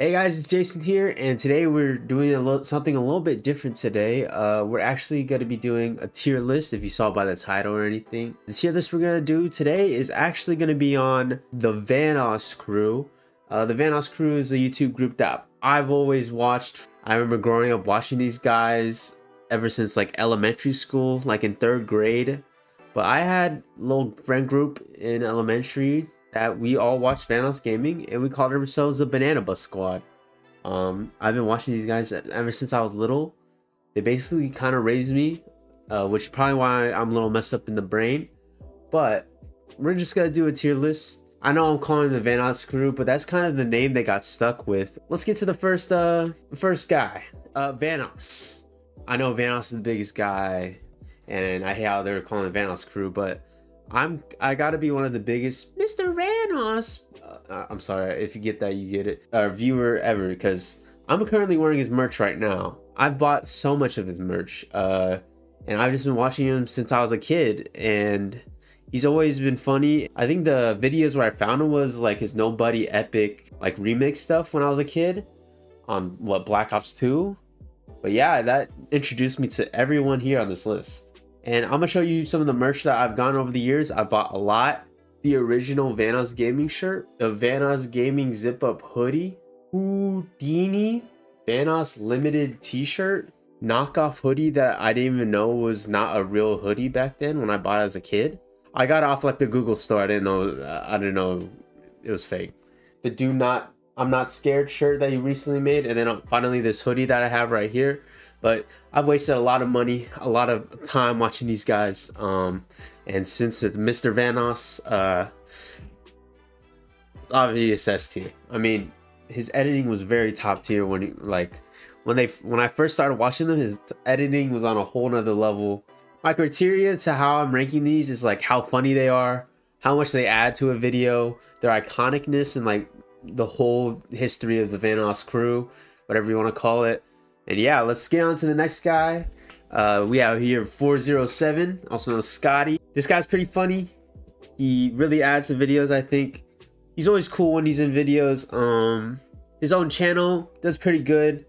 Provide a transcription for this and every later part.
Hey guys, it's Jason here, and today we're doing a something a little bit different today. Uh, we're actually going to be doing a tier list, if you saw by the title or anything. The tier list we're going to do today is actually going to be on the Vanoss crew. Uh, the Vanoss crew is a YouTube group that I've always watched. I remember growing up watching these guys ever since like elementary school, like in third grade. But I had a little friend group in elementary that we all watched Vanoss Gaming and we called ourselves the Banana Bus Squad. Um, I've been watching these guys ever since I was little. They basically kind of raised me, uh, which is probably why I'm a little messed up in the brain. But we're just gonna do a tier list. I know I'm calling the Vanoss crew, but that's kind of the name they got stuck with. Let's get to the first uh first guy, uh Vanoss. I know Vanoss is the biggest guy, and I hate how they're calling the Vanoss crew, but I'm I gotta be one of the biggest Mr. Vanoss. Uh, I'm sorry if you get that, you get it. Uh, viewer ever because I'm currently wearing his merch right now. I've bought so much of his merch, uh, and I've just been watching him since I was a kid, and he's always been funny. I think the videos where I found him was like his Nobody Epic like remix stuff when I was a kid on what Black Ops 2. But yeah, that introduced me to everyone here on this list. And I'm gonna show you some of the merch that I've gotten over the years. I bought a lot. The original Vanoss Gaming shirt, the Vanoss Gaming zip up hoodie, Houdini, Vanos limited t-shirt, knockoff hoodie that I didn't even know was not a real hoodie back then when I bought it as a kid. I got off like the Google store. I didn't know. Uh, I didn't know it was fake. The do not. I'm not scared shirt that you recently made, and then uh, finally this hoodie that I have right here. But I've wasted a lot of money, a lot of time watching these guys. Um, and since Mr. Vanoss, uh, it's obvious S tier. I mean, his editing was very top tier when he like when they when I first started watching them, his editing was on a whole nother level. My criteria to how I'm ranking these is like how funny they are, how much they add to a video, their iconicness, and like the whole history of the Vanoss crew, whatever you want to call it. And yeah, let's get on to the next guy. Uh, we have here 407, also known as Scotty. This guy's pretty funny. He really adds to videos, I think. He's always cool when he's in videos. Um, his own channel does pretty good.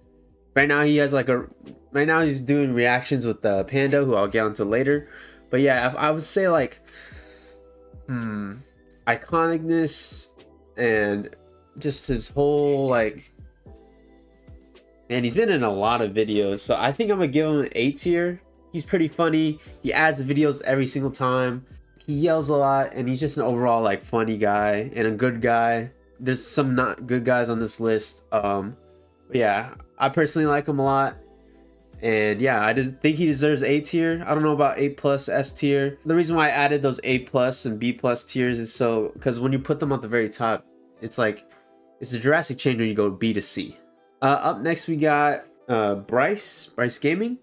Right now he has like a, right now he's doing reactions with the uh, Panda, who I'll get onto later. But yeah, I, I would say like, hmm, iconicness and just his whole like and he's been in a lot of videos, so I think I'm gonna give him an A tier. He's pretty funny. He adds videos every single time. He yells a lot, and he's just an overall like funny guy and a good guy. There's some not good guys on this list. Um, yeah, I personally like him a lot. And yeah, I just think he deserves A tier. I don't know about A plus, S tier. The reason why I added those A plus and B plus tiers is so because when you put them at the very top, it's like it's a drastic change when you go B to C. Uh, up next, we got uh, Bryce, Bryce Gaming.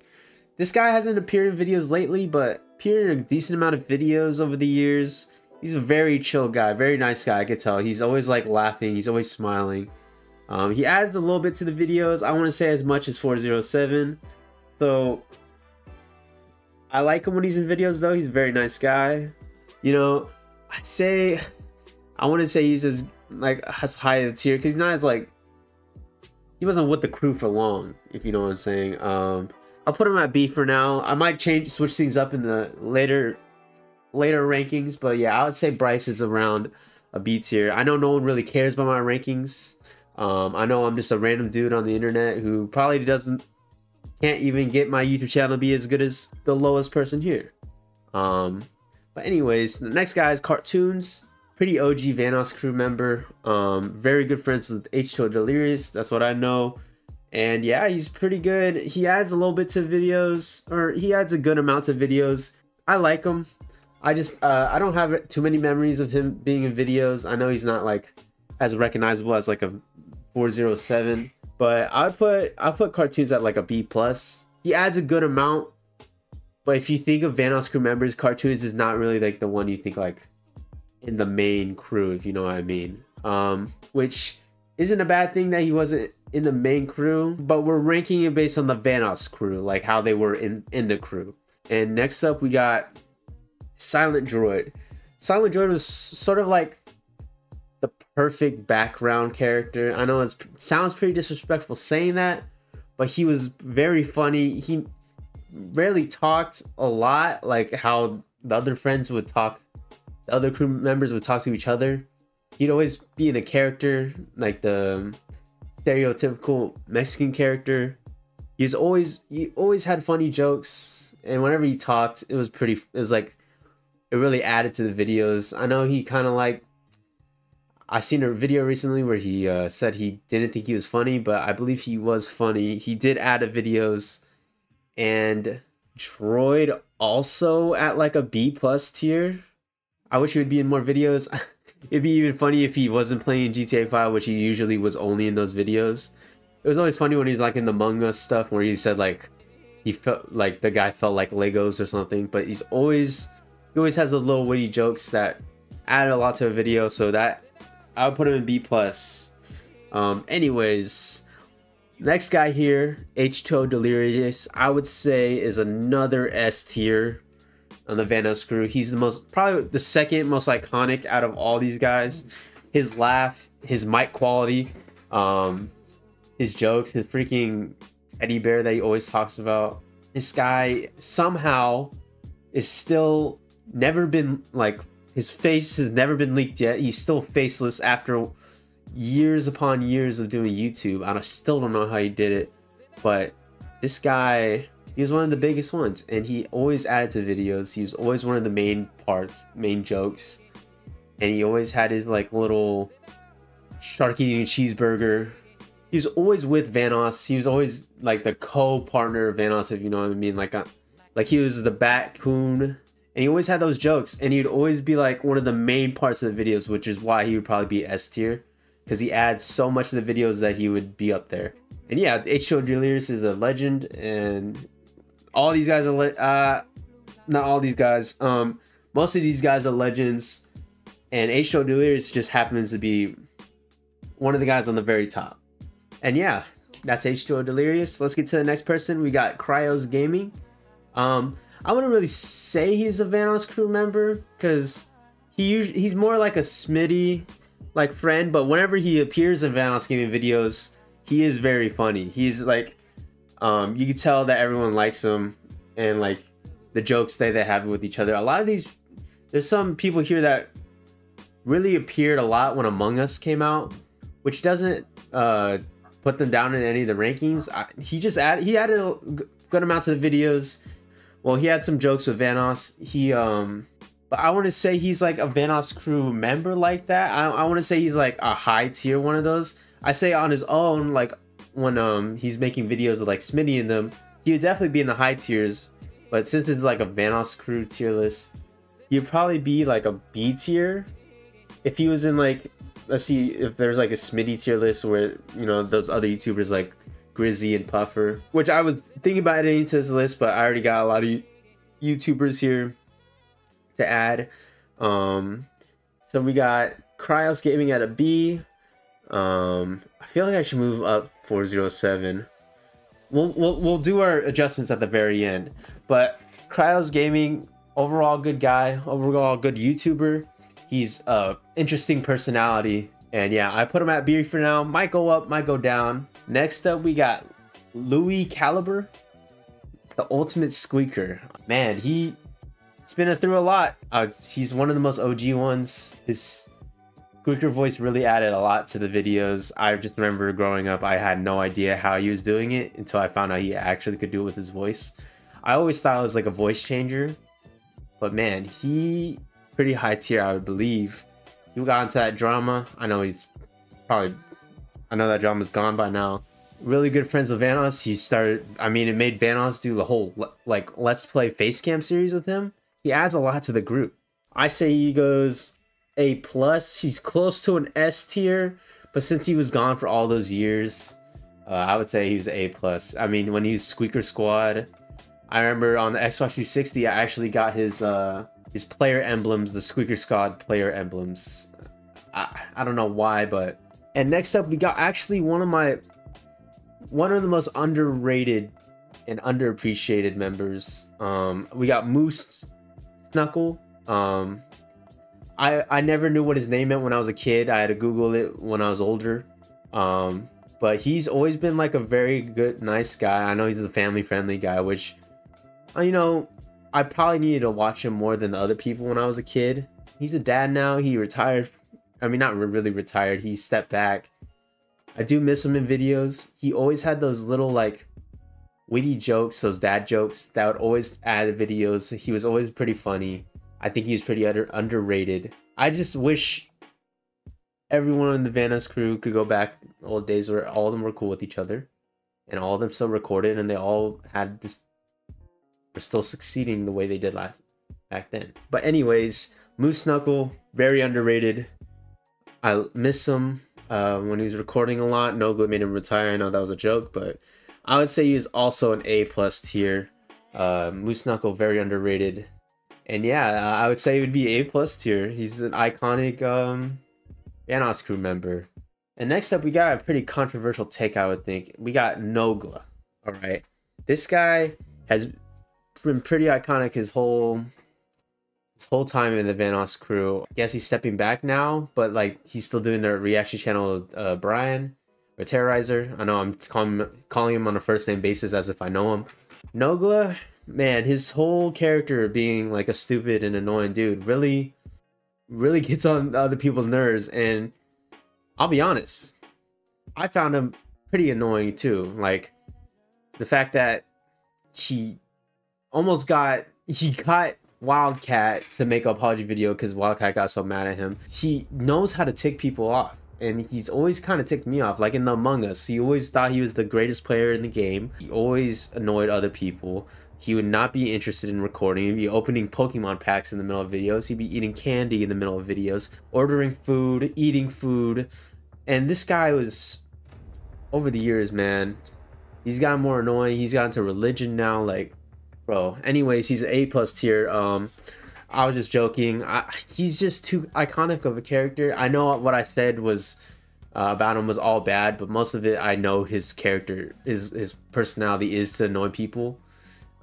This guy hasn't appeared in videos lately, but appeared in a decent amount of videos over the years. He's a very chill guy, very nice guy, I could tell. He's always like laughing, he's always smiling. Um, he adds a little bit to the videos. I want to say as much as 407. So I like him when he's in videos though. He's a very nice guy. You know, I'd say I wouldn't say he's as like as high a tier because he's not as like he wasn't with the crew for long, if you know what I'm saying. Um, I'll put him at B for now. I might change, switch things up in the later, later rankings, but yeah, I would say Bryce is around a B tier. I know no one really cares about my rankings. Um, I know I'm just a random dude on the internet who probably doesn't, can't even get my YouTube channel to be as good as the lowest person here. Um, but anyways, the next guy is Cartoons pretty OG Vanoss crew member. Um, very good friends with H2O Delirious. That's what I know. And yeah, he's pretty good. He adds a little bit to videos, or he adds a good amount of videos. I like him. I just uh, I don't have too many memories of him being in videos. I know he's not like as recognizable as like a 407, but I put I put cartoons at like a B plus. He adds a good amount, but if you think of Vanoss crew members, cartoons is not really like the one you think like in the main crew, if you know what I mean. Um, which isn't a bad thing that he wasn't in the main crew, but we're ranking it based on the Vanoss crew, like how they were in in the crew. And next up, we got Silent Droid. Silent Droid was sort of like the perfect background character. I know it sounds pretty disrespectful saying that, but he was very funny. He rarely talked a lot, like how the other friends would talk, the other crew members would talk to each other. He'd always be in a character, like the stereotypical Mexican character. He's always he always had funny jokes, and whenever he talked, it was pretty. It was like it really added to the videos. I know he kind of like. I seen a video recently where he uh, said he didn't think he was funny, but I believe he was funny. He did add a videos, and Droid also at like a B plus tier. I wish he would be in more videos. It'd be even funny if he wasn't playing GTA 5, which he usually was only in those videos. It was always funny when he's like in the Among Us stuff where he said like he felt like the guy felt like Legos or something, but he's always he always has those little witty jokes that add a lot to a video. So that I would put him in B plus. Um, anyways, next guy here, H2O Delirious, I would say is another S tier on the Vanoss crew. He's the most probably the second most iconic out of all these guys. His laugh, his mic quality, um, his jokes, his freaking teddy bear that he always talks about. This guy somehow is still never been like his face has never been leaked yet. He's still faceless after years upon years of doing YouTube. I still don't know how he did it, but this guy, he was one of the biggest ones, and he always added to videos. He was always one of the main parts, main jokes, and he always had his like little shark eating cheeseburger. He was always with Vanoss. He was always like the co-partner of Vanoss, if you know what I mean. Like, a, uh, like he was the Batcoon and he always had those jokes and he'd always be like one of the main parts of the videos which is why he would probably be s tier because he adds so much to the videos that he would be up there and yeah h2o delirious is a legend and all these guys are le- uh not all these guys um most of these guys are legends. And h2o delirious just happens to be one of the guys on the very top. And yeah that's h2o delirious let's get to the next person. We got Kryoz gaming. Um I wouldn't really say he's a Vanoss crew member because he he's more like a Smitty like friend, but whenever he appears in Vanoss gaming videos, he is very funny. He's like, um, you can tell that everyone likes him and like the jokes that they have with each other. A lot of these, there's some people here that really appeared a lot when Among Us came out, which doesn't uh, put them down in any of the rankings. I, he just added he added a good amount to the videos well, he had some jokes with Vanoss. He um but I want to say he's like a Vanoss crew member like that. I, I want to say he's like a high tier one of those. I say on his own, like when um he's making videos with like Smitty in them, he would definitely be in the high tiers. But since it's like a Vanoss crew tier list, he'd probably be like a B tier. If he was in like, let's see, if there's like a Smitty tier list where you know those other YouTubers like Grizzy and Puffer, which I was thinking about adding to this list, but I already got a lot of YouTubers here to add. Um, so we got Kryoz Gaming at a B. Um, I feel like I should move up 407. We'll, we'll, we'll do our adjustments at the very end. But Kryoz Gaming, overall good guy, overall good YouTuber. He's a interesting personality. And yeah, I put him at B for now. Might go up, might go down. Next up, we got Lui Calibre, the ultimate squeaker. Man, he he's been through a lot. Uh, he's one of the most OG ones. His squeaker voice really added a lot to the videos. I just remember growing up, I had no idea how he was doing it until I found out he actually could do it with his voice. I always thought it was like a voice changer, but man, he pretty high tier, I would believe. He got into that drama. I know he's probably I know that drama's gone by now. Really good friends with Vanoss. He started, I mean, it made Vanoss do the whole, like, Let's Play Facecam series with him. He adds a lot to the group. I say he goes A+. plus. He's close to an S tier, but since he was gone for all those years, uh, I would say he was A+. plus. I mean, when he was Squeaker Squad, I remember on the Xbox 360, I actually got his, uh, his player emblems, the Squeaker Squad player emblems. I, I don't know why, but and next up, we got actually one of my one of the most underrated and underappreciated members. Um, we got Moo Snuckel. Um, I I never knew what his name meant when I was a kid. I had to Google it when I was older. Um, but he's always been like a very good, nice guy. I know he's a family friendly guy, which, uh, you know, I probably needed to watch him more than the other people when I was a kid. He's a dad now. He retired. I mean, not really retired. He stepped back. I do miss him in videos. He always had those little like witty jokes, those dad jokes that would always add videos. He was always pretty funny. I think he was pretty under, underrated. I just wish everyone in the Vanoss crew could go back old days where all of them were cool with each other and all of them still recorded and they all had this were still succeeding the way they did last back then. But anyways, Moo Snuckel, very underrated. I miss him uh, when he was recording a lot. Nogla made him retire. I know that was a joke, but I would say he's also an A plus tier. Uh, Moo Snuckel, very underrated. And yeah, I would say it would be A plus tier. He's an iconic um, Vanoss crew member. And next up, we got a pretty controversial take, I would think. We got Nogla. All right. This guy has been pretty iconic his whole his whole time in the Vanoss crew. I guess he's stepping back now, but like he's still doing the reaction channel uh, Brian or Terroriser. I know I'm calling him on a first name basis as if I know him. Nogla, man, his whole character being like a stupid and annoying dude really really gets on other people's nerves and I'll be honest, I found him pretty annoying too. Like the fact that he almost got he got Wildcat to make a apology video because Wildcat got so mad at him. He knows how to tick people off. And he's always kind of ticked me off, like in the Among Us. He always thought he was the greatest player in the game. He always annoyed other people. He would not be interested in recording. He'd be opening Pokemon packs in the middle of videos. He'd be eating candy in the middle of videos, ordering food, eating food. And this guy was, over the years, man, he's gotten more annoying. He's gotten to religion now. Like, bro. Anyways, he's an A plus tier. Um, I was just joking. I, he's just too iconic of a character. I know what I said was uh, about him was all bad, but most of it I know his character, his his personality is to annoy people.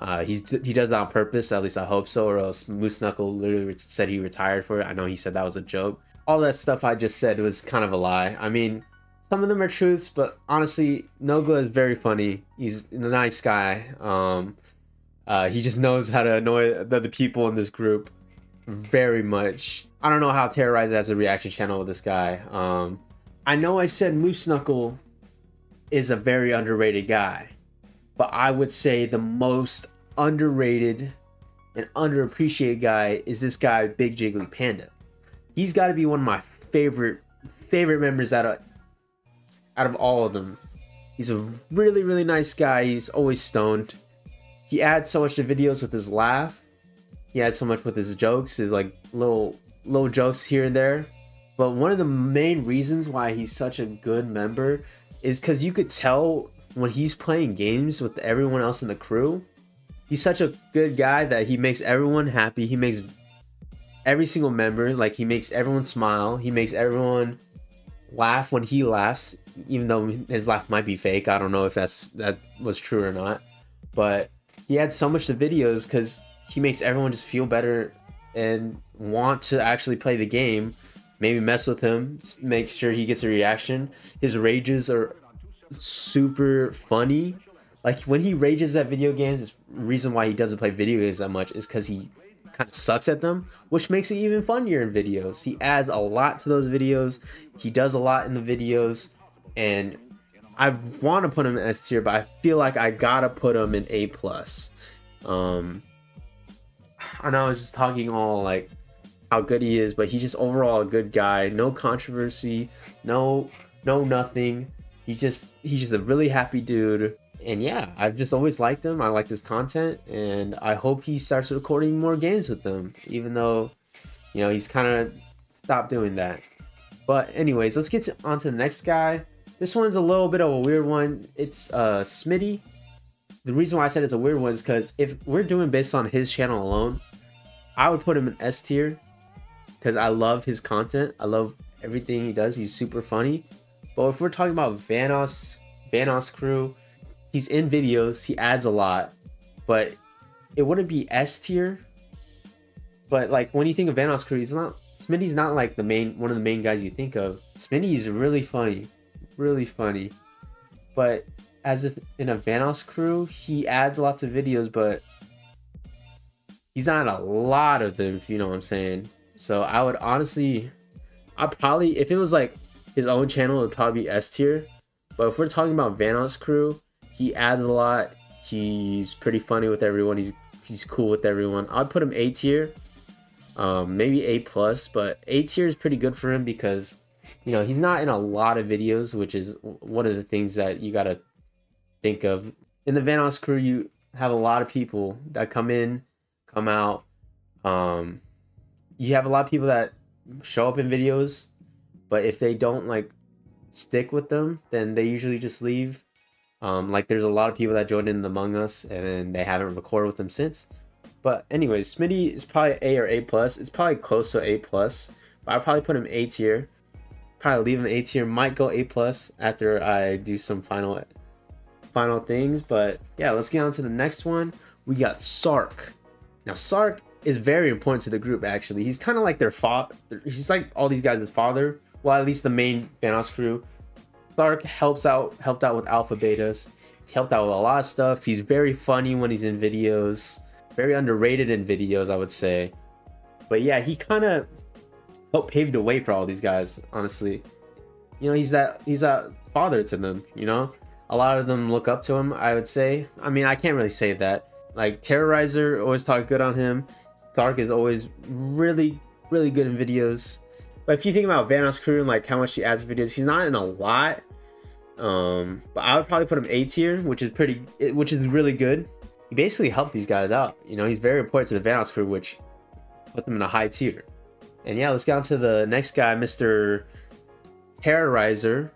Uh, he he does that on purpose. At least I hope so. Or else Moo Snuckel literally said he retired for it. I know he said that was a joke. All that stuff I just said was kind of a lie. I mean, some of them are truths, but honestly, Nogla is very funny. He's a nice guy. Um, uh, he just knows how to annoy the, the people in this group very much. I don't know how Terroriser has a reaction channel with this guy. Um, I know I said Moo Snuckel is a very underrated guy, but I would say the most underrated and underappreciated guy is this guy, Big Jiggly Panda. He's got to be one of my favorite favorite members out of out of all of them. He's a really really nice guy. He's always stoned he adds so much to videos with his laugh. He adds so much with his jokes, his like little little jokes here and there. But one of the main reasons why he's such a good member is because you could tell when he's playing games with everyone else in the crew, he's such a good guy that he makes everyone happy. He makes every single member like he makes everyone smile. He makes everyone laugh when he laughs, even though his laugh might be fake. I don't know if that's that was true or not, but he adds so much to videos because he makes everyone just feel better and want to actually play the game. Maybe mess with him, make sure he gets a reaction. His rages are super funny. Like when he rages at video games, the reason why he doesn't play video games that much is because he kind of sucks at them, which makes it even funnier in videos. He adds a lot to those videos. He does a lot in the videos, and I want to put him in S tier, but I feel like I gotta put him in A plus. Um, I know I was just talking all like how good he is, but he's just overall a good guy. No controversy, no no nothing. He just he's just a really happy dude. And yeah, I've just always liked him. I liked his content, and I hope he starts recording more games with them. Even though, you know, he's kind of stopped doing that. But anyways, let's get to, on to the next guy. This one's a little bit of a weird one. It's uh Smitty. The reason why I said it's a weird one is because if we're doing based on his channel alone, I would put him in S tier because I love his content. I love everything he does. He's super funny. But if we're talking about Vanoss, Vanoss crew, he's in videos. He adds a lot, but it wouldn't be S tier. But like when you think of Vanoss crew, he's not Smitty's not like the main one of the main guys you think of. Smitty's really funny, really funny, but as if in a Vanoss crew, he adds lots of videos, but he's not a lot of them. If you know what I'm saying. So I would honestly, I probably if it was like his own channel, it would probably be S tier. But if we're talking about Vanoss crew, he adds a lot. He's pretty funny with everyone. He's he's cool with everyone. I'd put him A tier, um, maybe A plus, but A tier is pretty good for him because you know he's not in a lot of videos, which is one of the things that you gotta think of. In the Vanoss crew, you have a lot of people that come in, come out. Um, you have a lot of people that show up in videos, but if they don't like stick with them, then they usually just leave. Um, like there's a lot of people that joined in Among Us and they haven't recorded with them since. But anyways, Smitty is probably A or A plus. It's probably close to A plus, but I probably put him A tier. Probably leave him A tier. Might go A plus after I do some final final things. But yeah, let's get on to the next one. We got Sark. Now Sark is very important to the group. Actually, he's kind of like their father. He's like all these guys' father. Well, at least the main Vanoss crew. Sark helps out, helped out with Alpha Betas. He helped out with a lot of stuff. He's very funny when he's in videos. Very underrated in videos, I would say. But yeah, he kind of helped pave the way for all these guys. Honestly, you know, he's that he's that father to them. You know, a lot of them look up to him. I would say. I mean, I can't really say that. Like Terroriser always talk good on him. Sark is always really, really good in videos. But if you think about Vanoss crew and like how much he adds videos, he's not in a lot. Um, but I would probably put him A tier, which is pretty, which is really good. He basically helped these guys out. You know, he's very important to the Vanoss crew, which put them in a high tier. And yeah, let's get on to the next guy, Mr. Terroriser,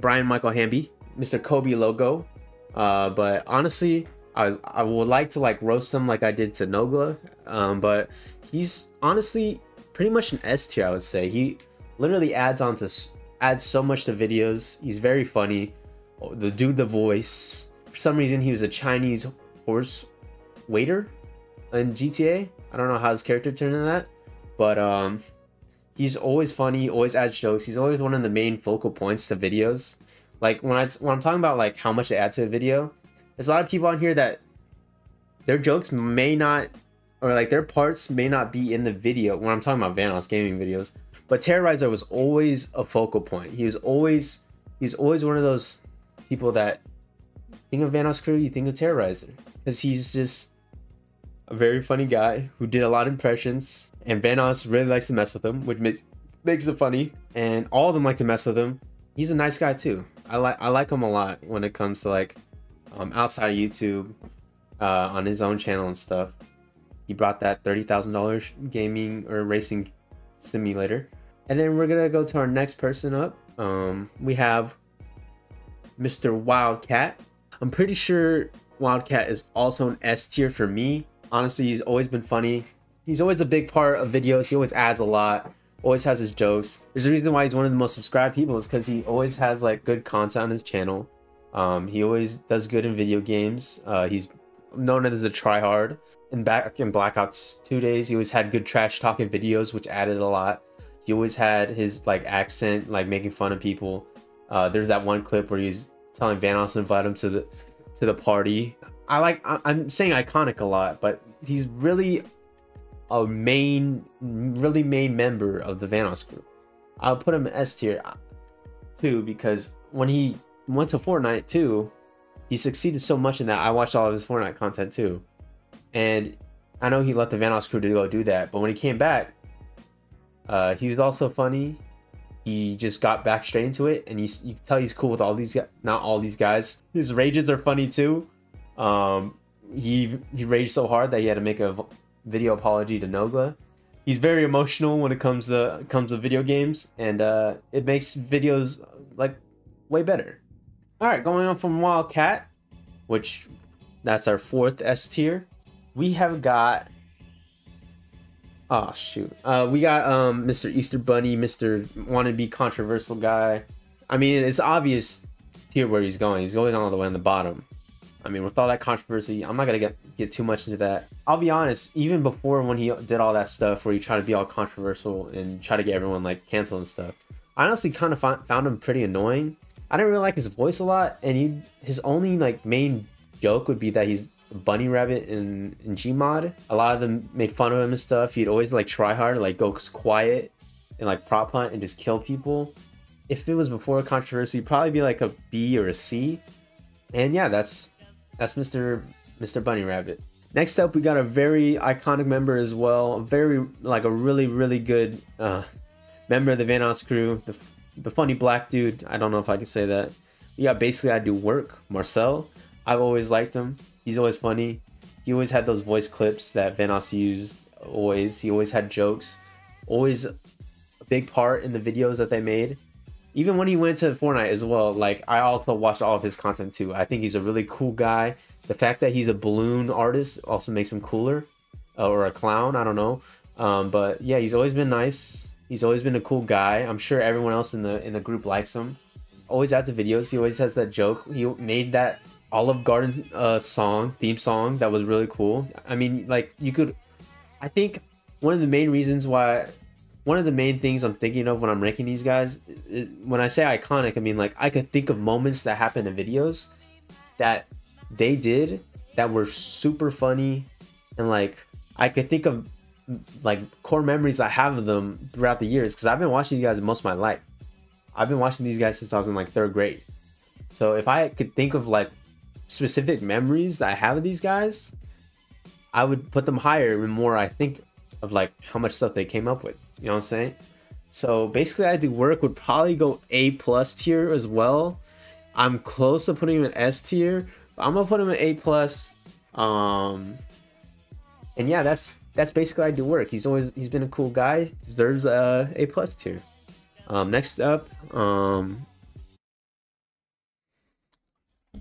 Brian Michael Hanby, Mr. Kobe logo. Uh, but honestly, I I would like to like roast him like I did to Nogla. Um, but he's honestly pretty much an S tier, I would say. He literally adds on to adds so much to videos. He's very funny. Oh, the dude, the voice. For some reason, he was a Chinese horse waiter in GTA. I don't know how his character turned into that, but um, he's always funny. Always adds jokes. He's always one of the main focal points to videos. Like when I when I'm talking about like how much they add to a video, there's a lot of people on here that their jokes may not or like their parts may not be in the video when I'm talking about Vanoss gaming videos. But Terroriser was always a focal point. He was always he's always one of those people that think of Vanoss crew, you think of Terroriser. Because he's just a very funny guy who did a lot of impressions. And Vanoss really likes to mess with him, which makes makes it funny. And all of them like to mess with him. He's a nice guy too. I like I like him a lot when it comes to like um, outside of YouTube, uh, on his own channel and stuff. He brought that $30,000 gaming or racing simulator. And then we're going to go to our next person up. Um, we have Mr. Wildcat. I'm pretty sure Wildcat is also an S tier for me. Honestly, he's always been funny. He's always a big part of videos. He always adds a lot. Always has his jokes. There's a reason why he's one of the most subscribed people is because he always has like good content on his channel. Um, he always does good in video games. Uh, he's known as a tryhard in back in Black Ops 2 days, he always had good trash talking videos, which added a lot. He always had his like accent, like making fun of people. Uh, there's that one clip where he's telling Vanoss to invite him to the to the party. I like I'm saying iconic a lot, but he's really a main, really main member of the Vanoss group. I'll put him S tier too because when he went to Fortnite too, he succeeded so much in that. I watched all of his Fortnite content too. And I know he left the Vanoss crew to go do that, but when he came back, uh, he was also funny. He just got back straight into it, and you, you can tell he's cool with all these guys. Not all these guys. His rages are funny too. Um, he he raged so hard that he had to make a video apology to Nogla. He's very emotional when it comes to comes to video games, and uh, it makes videos like way better. All right, going on from Wildcat, which that's our fourth S tier we have got oh shoot uh we got um mr easter bunny mr want to be controversial guy i mean it's obvious here where he's going he's going all the way on the bottom I mean, with all that controversy, I'm not gonna get get too much into that. I'll be honest, even before when he did all that stuff where he tried to be all controversial and try to get everyone like canceled and stuff, I honestly kind of found him pretty annoying. I didn't really like his voice a lot, and he his only like main joke would be that he's bunny rabbit in, in Gmod. A lot of them made fun of him and stuff. He'd always like try hard, like go quiet and like prop hunt and just kill people. If it was before a controversy, probably be like a B or a C. And yeah, that's that's Mr. Mr. Bunny Rabbit. Next up, we got a very iconic member as well. A very like a really really good uh, member of the Vanoss crew. The the funny black dude. I don't know if I can say that. Yeah, basically I do work. Marcel. I've always liked him. He's always funny. He always had those voice clips that Vanoss used. Always. He always had jokes. Always a big part in the videos that they made. Even when he went to Fortnite as well, like I also watched all of his content too. I think he's a really cool guy. The fact that he's a balloon artist also makes him cooler. Uh, or a clown, I don't know. Um, but yeah, he's always been nice. He's always been a cool guy. I'm sure everyone else in the in the group likes him. Always adds the videos. He always has that joke. He made that Olive Garden uh, song, theme song that was really cool. I mean, like you could, I think one of the main reasons why, one of the main things I'm thinking of when I'm ranking these guys, is, when I say iconic, I mean like I could think of moments that happened in videos that they did that were super funny, and like I could think of like core memories I have of them throughout the years because I've been watching you guys most of my life. I've been watching these guys since I was in like third grade. So if I could think of like specific memories that I have of these guys, I would put them higher the more I think of like how much stuff they came up with. You know what I'm saying? So basically, I do work would probably go A plus tier as well. I'm close to putting him in S tier. I'm gonna put him in A plus. Um, and yeah, that's that's basically I do work. He's always he's been a cool guy. Deserves a A plus tier. Um, next up, um,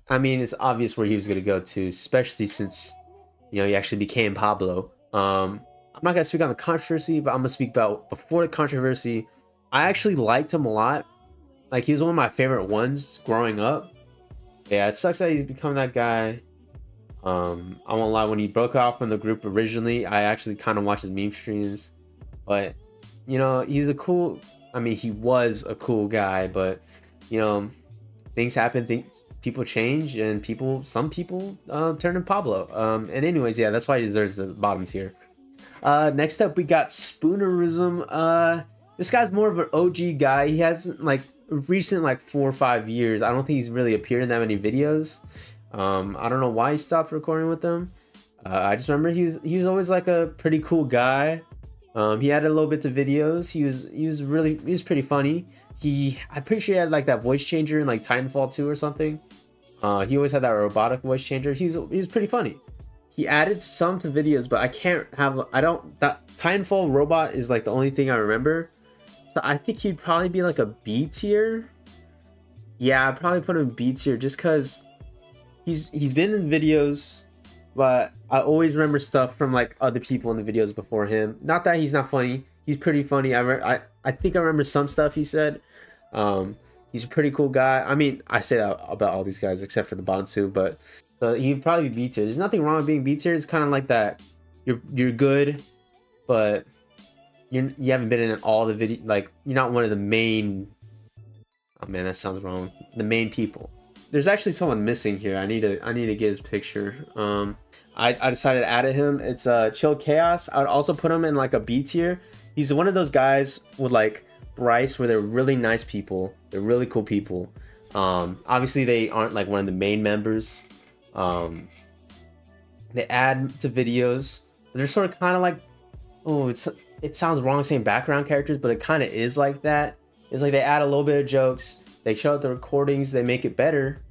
I mean, it's obvious where he was going to go to, especially since, you know, he actually became Pablo. Um, I'm not going to speak on the controversy, but I'm going to speak about before the controversy. I actually liked him a lot. Like, he was one of my favorite ones growing up. Yeah, it sucks that he's become that guy. Um, I won't lie, when he broke off from the group originally, I actually kind of watched his meme streams. But, you know, he's a cool, I mean, he was a cool guy, but, you know, things happen, things people change and people some people uh, turn in Pablo. Um, and anyways, yeah, that's why he deserves the bottom tier. Uh, next up, we got Spoonerism. Uh, this guy's more of an OG guy. He hasn't like recent like four or five years. I don't think he's really appeared in that many videos. Um, I don't know why he stopped recording with them. Uh, I just remember he was he was always like a pretty cool guy. Um, he had a little bit of videos. He was he was really he was pretty funny. He I'm pretty sure he had like that voice changer in like Titanfall 2 or something. Uh, he always had that robotic voice changer. He's he's pretty funny. He added some to videos, but I can't have I don't that Titanfall robot is like the only thing I remember. So I think he'd probably be like a B tier. Yeah, I'd probably put him B tier just because he's he's been in videos, but I always remember stuff from like other people in the videos before him. Not that he's not funny. He's pretty funny. I I I think I remember some stuff he said. Um, he's a pretty cool guy. I mean, I say that about all these guys except for the two, but so he'd probably be B tier. There's nothing wrong with being B tier. It's kind of like that. You're you're good, but you're you haven't been in all the video. Like you're not one of the main. Oh man, that sounds wrong. The main people. There's actually someone missing here. I need to I need to get his picture. Um, I, I decided to add him. It's uh Chill Chaos. I would also put him in like a B tier. He's one of those guys with like Bryce, where they're really nice people. They're really cool people. Um, obviously, they aren't like one of the main members. Um, they add to videos. They're sort of kind of like, oh, it's it sounds wrong saying background characters, but it kind of is like that. It's like they add a little bit of jokes. They show up the recordings. They make it better.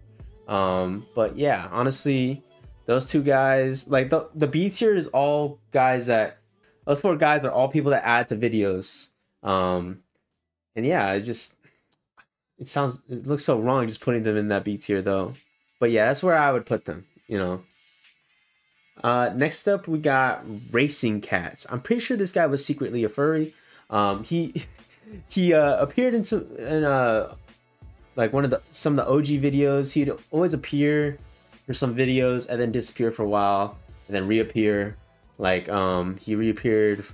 Um, but yeah, honestly, those two guys, like the the B tier is all guys that those four guys are all people that add to videos. Um, and yeah, it just it sounds it looks so wrong just putting them in that B tier though. But yeah, that's where I would put them, you know. Uh, next up, we got Racing Cats. I'm pretty sure this guy was secretly a furry. Um, he he uh, appeared in some in uh like one of the some of the OG videos. He'd always appear for some videos and then disappear for a while and then reappear. Like um he reappeared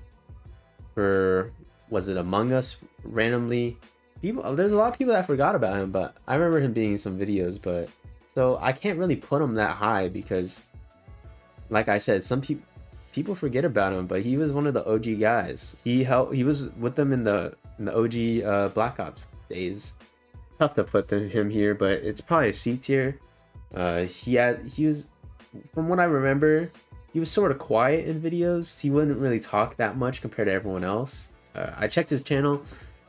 for was it Among Us randomly. People there's a lot of people that forgot about him, but I remember him being in some videos, but so I can't really put him that high because like I said, some people people forget about him, but he was one of the OG guys. He helped he was with them in the in the OG uh, Black Ops days. Tough to put him here, but it's probably a C tier. Uh, he had he was from what I remember, he was sort of quiet in videos. He wouldn't really talk that much compared to everyone else. Uh, I checked his channel.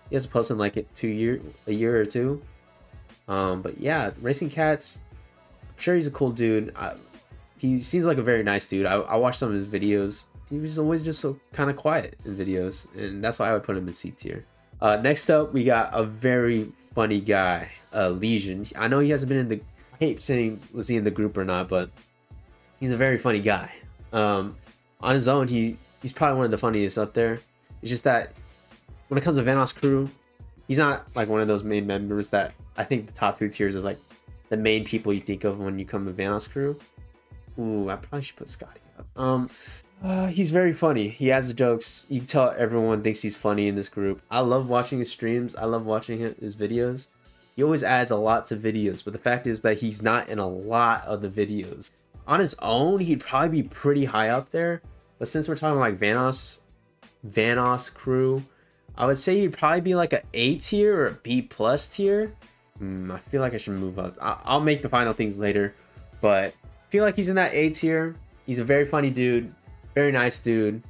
He hasn't posted like it two year, a year or two. Um, but yeah, Racing Cats. I'm sure he's a cool dude. I, he seems like a very nice dude. I, I watched some of his videos. He was always just so kind of quiet in videos, and that's why I would put him in C tier. Uh, next up, we got a very funny guy, uh, Lesion. I know he hasn't been in the. I hate saying was he in the group or not, but he's a very funny guy. Um, on his own, he he's probably one of the funniest up there. It's just that when it comes to Vanoss crew, he's not like one of those main members that I think the top two tiers is like the main people you think of when you come to Vanoss crew. Ooh, I probably should put Scotty up. Um, uh, he's very funny. He has jokes. You can tell everyone thinks he's funny in this group. I love watching his streams. I love watching his videos. He always adds a lot to videos, but the fact is that he's not in a lot of the videos. On his own, he'd probably be pretty high up there. But since we're talking like Vanoss, Vanoss crew, I would say he'd probably be like a A tier or a B plus tier. Mm, I feel like I should move up. I I'll make the final things later, but I feel like he's in that A tier. He's a very funny dude, very nice dude.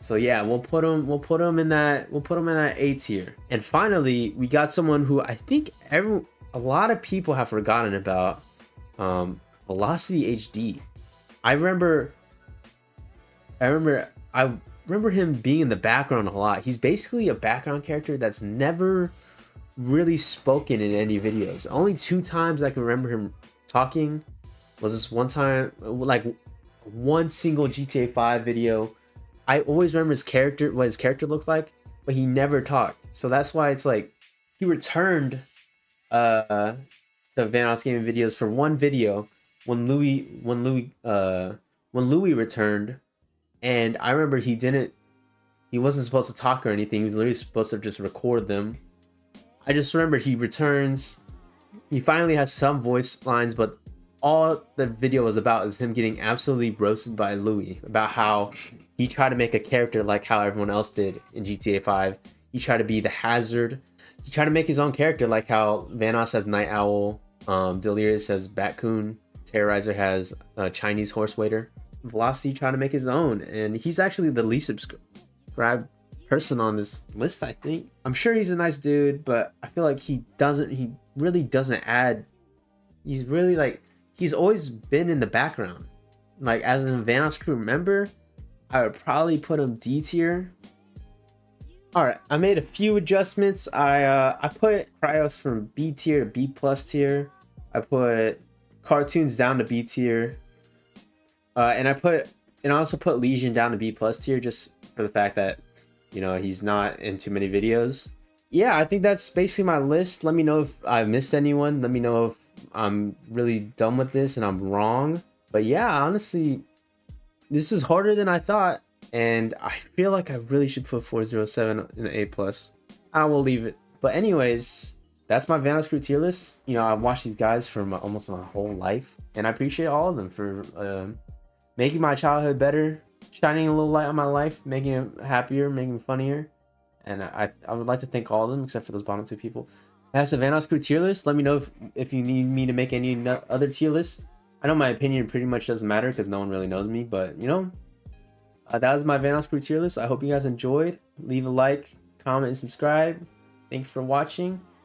So yeah, we'll put him we'll put him in that we'll put him in that A tier. And finally, we got someone who I think every a lot of people have forgotten about. Um, Velocity HD. I remember I remember I remember him being in the background a lot. He's basically a background character that's never really spoken in any videos. Only two times I can remember him talking was this one time like one single GTA 5 video. I always remember his character what his character looked like, but he never talked. So that's why it's like he returned uh to Vanoss Gaming videos for one video when Lui when Lui uh when Lui returned, and I remember he didn't he wasn't supposed to talk or anything. He was literally supposed to just record them. I just remember he returns. He finally has some voice lines, but all the video was about is him getting absolutely roasted by Lui about how he tried to make a character like how everyone else did in GTA 5. He tried to be the hazard. He tried to make his own character like how Vanoss has Night Owl, um, Delirious has Batcoon, Terroriser has a Chinese horse waiter. Velocity trying to make his own, and he's actually the least subscribed person on this list. I think. I'm sure he's a nice dude, but I feel like he doesn't. He really doesn't add. He's really like he's always been in the background. Like as an Vanoss crew member, I would probably put him D tier. All right, I made a few adjustments. I uh, I put Kryoz from B tier to B plus tier. I put cartoons down to B tier. Uh, and I put and I also put Legion down to B plus tier just for the fact that you know he's not in too many videos. Yeah, I think that's basically my list. Let me know if I missed anyone. Let me know if I'm really done with this and I'm wrong. But yeah, honestly, this is harder than I thought, and I feel like I really should put 407 in the A plus. I will leave it. But anyways, that's my Vanoss Crew tier list. You know, I've watched these guys for my, almost my whole life, and I appreciate all of them for uh, making my childhood better, shining a little light on my life, making it happier, making it funnier. And I, I would like to thank all of them except for those bottom two people. That's the Vanoss Crew tier list. Let me know if, if you need me to make any other tier lists. I know my opinion pretty much doesn't matter because no one really knows me, but you know, uh, that was my Vanoss Crew tier list. I hope you guys enjoyed. Leave a like, comment, and subscribe. Thank you for watching